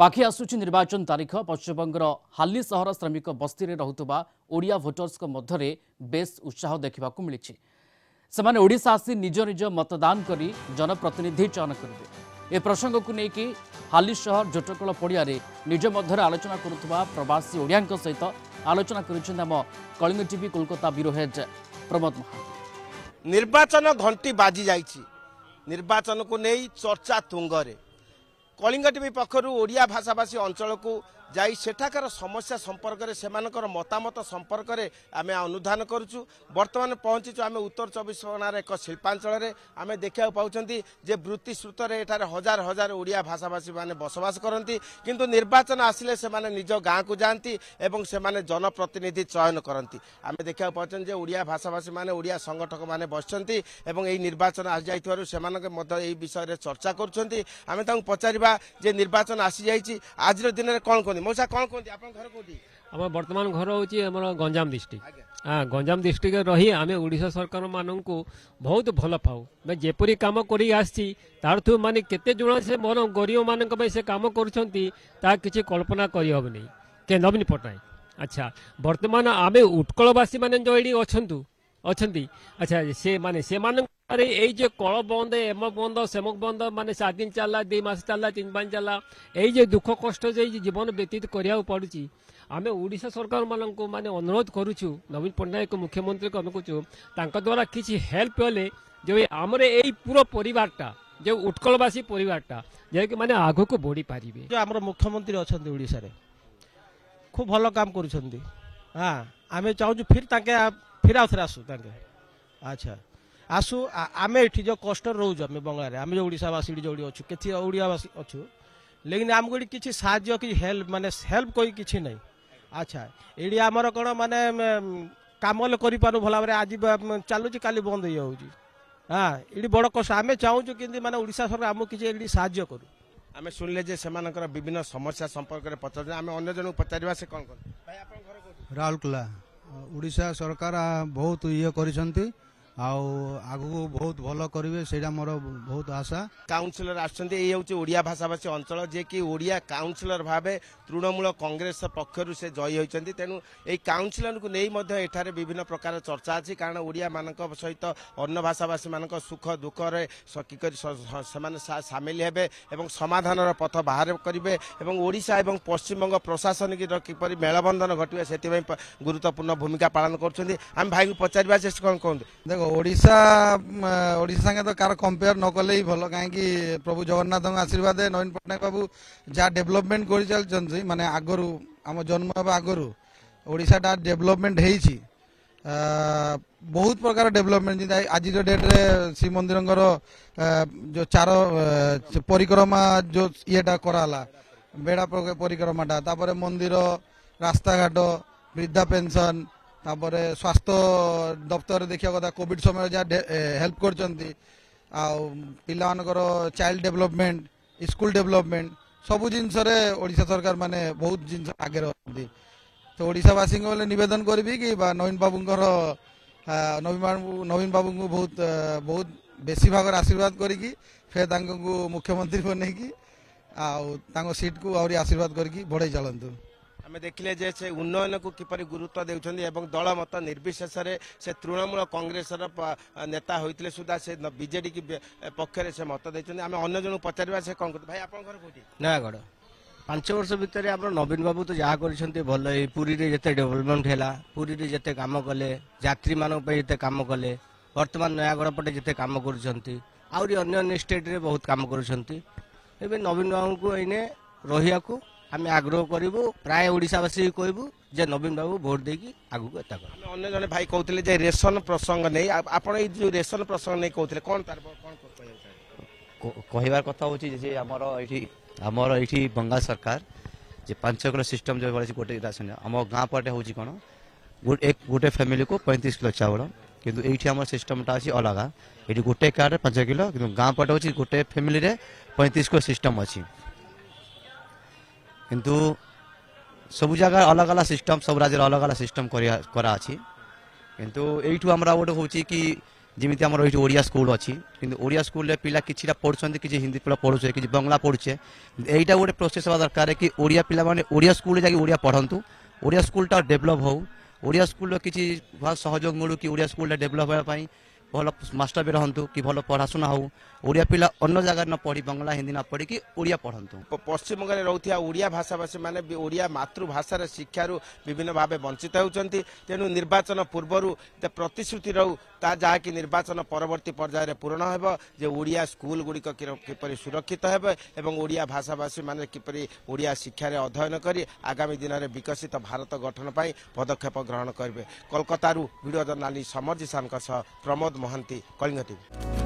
ପାଖି ଆସୁଛି ନିର୍ବାଚନ ତାରିଖ ପଶ୍ଚିମବଙ୍ଗର ହାଲି ସହର ଶ୍ରମିକ ବସ୍ତିରେ ରହୁଥିବା ଓଡ଼ିଆ ଭୋଟର୍ସଙ୍କ ମଧ୍ୟରେ ବେଶ୍ ଉତ୍ସାହ ଦେଖିବାକୁ ମିଳିଛି ସେମାନେ ଓଡ଼ିଶା ଆସି ନିଜ ନିଜ ମତଦାନ କରି ଜନପ୍ରତିନିଧି ଚୟନ କରିବେ ଏ ପ୍ରସଙ୍ଗକୁ ନେଇକି ହାଲି ସହର ଝୋଟକଳ ପଡ଼ିଆରେ ନିଜ ମଧ୍ୟରେ ଆଲୋଚନା କରୁଥିବା ପ୍ରବାସୀ ଓଡ଼ିଆଙ୍କ ସହିତ ଆଲୋଚନା କରିଛନ୍ତି ଆମ Kalinga TV Kolkata bureau head Pramod Mohanty ନିର୍ବାଚନ ଘଣ୍ଟି ବାଜି ଯାଇଛି ନିର୍ବାଚନକୁ ନେଇ ଚର୍ଚ୍ଚା ତୁଙ୍ଗରେ କଳିଙ୍ଗ ଟିଭି ପକ୍ଷରୁ ଓଡ଼ିଆ ଭାଷାଭାଷୀ ଅଞ୍ଚଳକୁ যাই সেঠাকার সমস্যা সম্পর্কে সেমানকর মতামত সম্পর্কে আমি অনুধান করছু বর্তমানে পৌঁছিছু আমি উত্তর চব্বিশ পরগনার এক শিল্পাঞ্চলের আমি দেখা পাচ্ছেন যে বৃত্তিসূত্রে এখানে হাজার হাজার ওড়িয়া ভাষাভাষী মানে বসবাস করতে কিন্তু নির্বাচন আসলে সে নিজ গাঁকু যাতে এবং সে জনপ্রতিনিধি চয়ন করতে আমি দেখা পাচ্ছেন যে ওড়িয়া ভাষাভাষী মানে ওড়িয়া সংগঠক মানে বসছেন এবং এই নির্বাচন আসি যাই সে এই বিষয়ে চর্চা করছেন আমি তা পচারা যে নির্বাচন আসি যাই আজর দিনের কম কহ ମଉସା କ'ଣ କୁହନ୍ତି ଆପଣଙ୍କ ଘର କୋଉଠି ଆମ ବର୍ତ୍ତମାନ ଘର ହେଉଛି ଆମର ଗଞ୍ଜାମ ଡିଷ୍ଟ୍ରିକ୍ଟ ହଁ ଗଞ୍ଜାମ ଡିଷ୍ଟ୍ରିକ୍ଟରେ ରହି ଆମେ ଓଡ଼ିଶା ସରକାରମାନଙ୍କୁ ବହୁତ ଭଲ ପାଉ ବା ଯେପରି କାମ କରି ଆସିଛି ତାଠୁ ମାନେ କେତେ ଜଣ ସେ ମୋର ଗରିବମାନଙ୍କ ପାଇଁ ସେ କାମ କରୁଛନ୍ତି ତାହା କିଛି କଳ୍ପନା କରିହେବନି କେ ନବୀନ ପଟ୍ଟନାୟକ ଆଚ୍ଛା ବର୍ତ୍ତମାନ ଆମେ ଉତ୍କଳବାସୀମାନେ ଯେଉଁ ଏଠି ଅଛନ୍ତି ଅଛନ୍ତି ଆଚ୍ଛା ସେମାନେ ସେମାନଙ୍କ अरे ये जो कल बंद एमक बंद सेमक बंद मान सात दिन चलला दु मस चलला तीन मान चलला यही दुख कष्ट जीवन व्यतीत करा पड़ी आम ओडा सरकार मान मानने अनुरोध करुचु नवीन पट्टनायक मुख्यमंत्री को आम कहूँ द्वारा किसी हेल्प हेल्ले जो आमर यही पूरा परिवारटा जो उत्कलवासी परिवारटा जैक मैंने आग को बढ़ी पारे जो आम मुख्यमंत्री हाँ, अच्छा ओडार खूब भल काम कर फिर फिर आउ थे आसू अच्छा ଆସୁ ଆମେ ଏଠି ଯେଉଁ କଷ୍ଟରେ ରହୁଛୁ ଆମେ ବଙ୍ଗାରେ ଆମେ ଯେଉଁ ଓଡ଼ିଶାବାସୀ ଏଠି ଯେଉଁଠି ଅଛୁ କିଛି ଓଡ଼ିଆବାସୀ ଅଛୁ ଲେକିନ ଆମକୁ ଏଠି କିଛି ସାହାଯ୍ୟ କି ହେଲ୍ପ ମାନେ ହେଲ୍ପ କହି କିଛି ନାହିଁ ଆଚ୍ଛା ଏଠି ଆମର କ'ଣ ମାନେ କାମ କରିପାରୁ ଭଲ ଭାବରେ ଆଜି ଚାଲୁଛି କାଲି ବନ୍ଦ ହେଇଯାଉଛି ହଁ ଏଠି ବଡ଼ କଷ୍ଟ ଆମେ ଚାହୁଁଛୁ କିନ୍ତୁ ମାନେ ଓଡ଼ିଶା ସରକାର ଆମକୁ କିଛି ଏଠି ସାହାଯ୍ୟ କରୁ ଆମେ ଶୁଣିଲେ ଯେ ସେମାନଙ୍କର ବିଭିନ୍ନ ସମସ୍ୟା ସମ୍ପର୍କରେ ପଚାରୁଛନ୍ତି ଆମେ ଅନ୍ୟ ଜଣଙ୍କୁ ପଚାରିବା ସେ କ'ଣ କରନ୍ତି ରାଉରକେଲା ଓଡ଼ିଶା ସରକାର ବହୁତ ଇଏ କରିଛନ୍ତି ଆଉ ଆଗକୁ ବହୁତ ଭଲ କରିବେ ସେଇଟା ମୋର ବହୁତ ଆଶା କାଉନସିଲର ଆସୁଛନ୍ତି ଏଇ ହେଉଛି ଓଡ଼ିଆ ଭାଷାଭାଷୀ ଅଞ୍ଚଳ ଯିଏକି ଓଡ଼ିଆ କାଉନସିଲର ଭାବେ ତୃଣମୂଳ କଂଗ୍ରେସ ପକ୍ଷରୁ ସେ ଜୟୀ ହୋଇଛନ୍ତି ତେଣୁ ଏଇ କାଉନସିଲରକୁ ନେଇ ମଧ୍ୟ ଏଠାରେ ବିଭିନ୍ନ ପ୍ରକାର ଚର୍ଚ୍ଚା ଅଛି କାରଣ ଓଡ଼ିଆମାନଙ୍କ ସହିତ ଅନ୍ୟ ଭାଷାଭାଷୀମାନଙ୍କ ସୁଖ ଦୁଃଖରେ ସକି କରି ସେମାନେ ସାମିଲ ହେବେ ଏବଂ ସମାଧାନର ପଥ ବାହାର କରିବେ ଏବଂ ଓଡ଼ିଶା ଏବଂ ପଶ୍ଚିମବଙ୍ଗ ପ୍ରଶାସନିକର କିପରି ମେଳବନ୍ଧନ ଘଟିବେ ସେଥିପାଇଁ ଗୁରୁତ୍ୱପୂର୍ଣ୍ଣ ଭୂମିକା ପାଳନ କରୁଛନ୍ତି ଆମେ ଭାଇଙ୍କୁ ପଚାରିବା ଚେଷ୍ଟା କ'ଣ କୁହନ୍ତୁ ଦେଖ ଓଡ଼ିଶା ଓଡ଼ିଶା ସାଙ୍ଗେ ତ କାହାର କମ୍ପେୟାର ନ କଲେ ହିଁ ଭଲ କାହିଁକି ପ୍ରଭୁ ଜଗନ୍ନାଥଙ୍କ ଆଶୀର୍ବାଦ ନବୀନ ପଟ୍ଟନାୟକ ବାବୁ ଯାହା ଡେଭଲପମେଣ୍ଟ କରିଚାଲିଛନ୍ତି ମାନେ ଆଗରୁ ଆମ ଜନ୍ମ ହେବା ଆଗରୁ ଓଡ଼ିଶାଟା ଡେଭଲପମେଣ୍ଟ ହେଇଛି ବହୁତ ପ୍ରକାର ଡେଭଲପମେଣ୍ଟ ଯେମିତି ଆଜିର ଡେଟ୍ରେ ଶ୍ରୀମନ୍ଦିରଙ୍କର ଯେଉଁ ଚାର ପରିକ୍ରମା ଯେଉଁ ଇଏଟା କରାହେଲା ବେଡ଼ା ପରିକ୍ରମାଟା ତାପରେ ମନ୍ଦିର ରାସ୍ତାଘାଟ ବୃଦ୍ଧା ପେନ୍ସନ୍ ତାପରେ ସ୍ୱାସ୍ଥ୍ୟ ଦପ୍ତରରେ ଦେଖିବା କଥା କୋଭିଡ଼ ସମୟରେ ଯାହା ହେଲ୍ପ କରିଛନ୍ତି ଆଉ ପିଲାମାନଙ୍କର ଚାଇଲ୍ଡ ଡେଭଲପମେଣ୍ଟ ସ୍କୁଲ ଡେଭଲପମେଣ୍ଟ ସବୁ ଜିନିଷରେ ଓଡ଼ିଶା ସରକାର ମାନେ ବହୁତ ଜିନିଷ ଆଗରେ ଅଛନ୍ତି ତ ଓଡ଼ିଶାବାସୀଙ୍କୁ ବୋଲେ ନିବେଦନ କରିବି କି ବା ନବୀନ ବାବୁଙ୍କର ନବୀନ ବାବୁ ନବୀନ ବାବୁଙ୍କୁ ବହୁତ ବହୁତ ବେଶୀ ଭାଗରେ ଆଶୀର୍ବାଦ କରିକି ଫେର୍ ତାଙ୍କୁ ମୁଖ୍ୟମନ୍ତ୍ରୀ ବନେଇକି ଆଉ ତାଙ୍କ ସିଟ୍କୁ ଆହୁରି ଆଶୀର୍ବାଦ କରିକି ବଢ଼େଇ ଚାଲନ୍ତୁ ଆମେ ଦେଖିଲେ ଯେ ସେ ଉନ୍ନୟନକୁ କିପରି ଗୁରୁତ୍ୱ ଦେଉଛନ୍ତି ଏବଂ ଦଳ ମତ ନିର୍ବିଶେଷରେ ସେ ତୃଣମୂଳ କଂଗ୍ରେସର ନେତା ହୋଇଥିଲେ ସୁଦ୍ଧା ସେ ବିଜେଡି ପକ୍ଷରେ ସେ ମତ ଦେଇଛନ୍ତି ଆମେ ଅନ୍ୟ ଜଣଙ୍କୁ ପଚାରିବା ସେ କ'ଣ ଭାଇ ଆପଣଙ୍କର କୋଉଠି ନୟାଗଡ଼ ପାଞ୍ଚ ବର୍ଷ ଭିତରେ ଆମର ନବୀନ ବାବୁ ତ ଯାହା କରିଛନ୍ତି ଭଲ ଏଇ ପୁରୀରେ ଯେତେ ଡେଭଲପମେଣ୍ଟ ହେଲା ପୁରୀରେ ଯେତେ କାମ କଲେ ଯାତ୍ରୀମାନଙ୍କ ପାଇଁ ଯେତେ କାମ କଲେ ବର୍ତ୍ତମାନ ନୟାଗଡ଼ ପଟେ ଯେତେ କାମ କରୁଛନ୍ତି ଆହୁରି ଅନ୍ୟ ଅନ୍ୟ ଷ୍ଟେଟ୍ରେ ବହୁତ କାମ କରୁଛନ୍ତି ଏବେ ନବୀନ ବାବୁଙ୍କୁ ଏଇନେ ରହିବାକୁ আমি আগ্ৰহ কৰিবো প্ৰায় ওড়िसाবাসী কৈব যে নবীন বাবু ভোট দেকি আগু গতা কৰে আমি অন্যজন ভাই কওtile যে ৰেশ্বন প্ৰসঙ্গ নেই আপোন এই যে ৰেশ্বন প্ৰসঙ্গ নেই কওtile কোন পৰব কোন কৰে কৈবা কথা হ'চি যে আমাৰ এই আমাৰ এই বংগা সরকার যে 500 ગ્રામ সিস্টেম যে বৰে গটে ৰেশনা আমো গাঁৱ পাটে হ'চি কোন গট এক গটে ফেমিলি কো 35 kg চাউল কিন্তু এইটি আমাৰ সিস্টেমটা আছে আলাদা এইটি গটে কার্ড 500 kg কিন্তু গাঁৱ পাটে হ'চি গটে ফেমিলিৰে 35 কো সিস্টেম আছে কিন্তু ସବୁ ଜାଗା ଅଲଗା ଅଲଗା ସିଷ୍ଟମ୍ ସବୁ ରାଜ୍ୟରେ ଅଲଗା ଅଲଗା ସିଷ୍ଟମ୍ କରାଅଛି କିନ୍ତୁ ଏଇଠୁ ଆମର ଗୋଟେ ହେଉଛି କି ଯେମିତି ଆମର ଏଇଠି ଓଡ଼ିଆ ସ୍କୁଲ ଅଛି କିନ୍ତୁ ଓଡ଼ିଆ ସ୍କୁଲରେ ପିଲା କିଛିଟା ପଢ଼ୁଛନ୍ତି କିଛି ହିନ୍ଦୀ ପିଲା ପଢ଼ୁଛେ କିଛି ବଙ୍ଗଳା ପଢ଼ୁଛେ ଏଇଟା ଗୋଟେ ପ୍ରୋସେସ୍ ହେବା ଦରକାର କି ଓଡ଼ିଆ ପିଲାମାନେ ଓଡ଼ିଆ ସ୍କୁଲରେ ଯାଇକି ଓଡ଼ିଆ ପଢ଼ନ୍ତୁ ଓଡ଼ିଆ ସ୍କୁଲଟା ଡେଭଲପ୍ ହେଉ ଓଡ଼ିଆ ସ୍କୁଲର କିଛି ସହଯୋଗ ମିଳୁ କି ଓଡ଼ିଆ ସ୍କୁଲଟା ଡେଭଲପ୍ ହେବା ପାଇଁ ଭଲ ମାଷ୍ଟର ବି ରହନ୍ତୁ କି ଭଲ ପଢ଼ାଶୁଣା ହେଉ ଓଡ଼ିଆ ପିଲା ଅନ୍ୟ ଜାଗାରେ ନ ପଢ଼ି ବଙ୍ଗଳା ହିନ୍ଦୀ ନ ପଢ଼ିକି ଓଡ଼ିଆ ପଢ଼ନ୍ତୁ ପଶ୍ଚିମବଙ୍ଗରେ ରହୁଥିବା ଓଡ଼ିଆ ଭାଷାଭାଷୀମାନେ ଓଡ଼ିଆ ମାତୃଭାଷାର ଶିକ୍ଷାରୁ ବିଭିନ୍ନ ଭାବେ ବଞ୍ଚିତ ହେଉଛନ୍ତି ତେଣୁ ନିର୍ବାଚନ ପୂର୍ବରୁ ପ୍ରତିଶ୍ରୁତି ରହୁ ତା ଯାହାକି ନିର୍ବାଚନ ପରବର୍ତ୍ତୀ ପର୍ଯ୍ୟାୟରେ ପୂରଣ ହେବ ଯେ ଓଡ଼ିଆ ସ୍କୁଲଗୁଡ଼ିକ କିପରି ସୁରକ୍ଷିତ ହେବ ଏବଂ ଓଡ଼ିଆ ଭାଷାଭାଷୀମାନେ କିପରି ଓଡ଼ିଆ ଶିକ୍ଷାରେ ଅଧ୍ୟୟନ କରି ଆଗାମୀ ଦିନରେ ବିକଶିତ ଭାରତ ଗଠନ ପାଇଁ ପଦକ୍ଷେପ ଗ୍ରହଣ କରିବେ କୋଲକାତାରୁ ଭିଡ଼ିଓ ଜର୍ଣ୍ଣାଲିଷ୍ଟ ସମର ଜିସାଙ୍କ ସହ ପ୍ରମୋଦ ମହାନ୍ତି କଳିଙ୍ଗ ଟିଭି